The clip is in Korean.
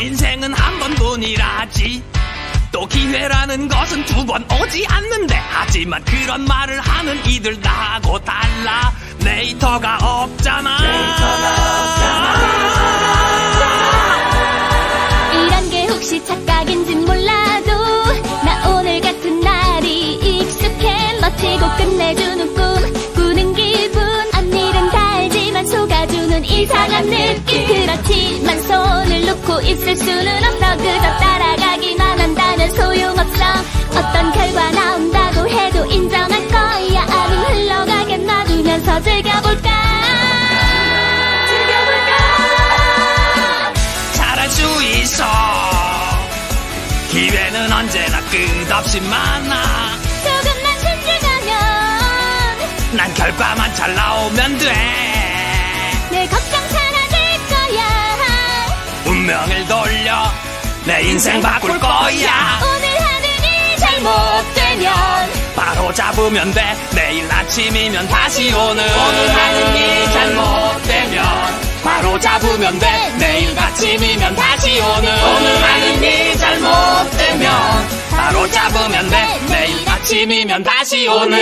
인생은 한 번뿐이라지. 또 기회라는 것은 두 번 오지 않는데. 하지만 그런 말을 하는 이들 나하고 달라. 네이터가 없잖아. 이런 게 혹시 착각인진 몰라도 나 오늘 같은 날이 익숙해. 멋지고 끝내주는 꿈 꾸는 기분. 앞일은 달지만 속아주는 이상한 느낌. 그렇지만 있을 수는 없어. 그저 따라가기만 한다면 소용없어. 어떤 결과 나온다고 해도 인정할 거야. 아님 흘러가게 놔두면서 즐겨볼까? 즐겨볼까? 잘할 수 있어. 기회는 언제나 끝없이 많아. 조금만 신중하면 난 결과만 잘 나오면 돼. 내 걱정 운명을 돌려 내 인생 바꿀 거야. 오늘 하는 일 잘못되면 바로 잡으면 돼. 내일 아침이면 다시 오는 오늘 하는 일 잘못되면 바로 잡으면 돼. 내일 아침이면 다시 오는 오늘 하는 일 잘못되면 바로 잡으면 돼. 내일 아침이면 다시 오는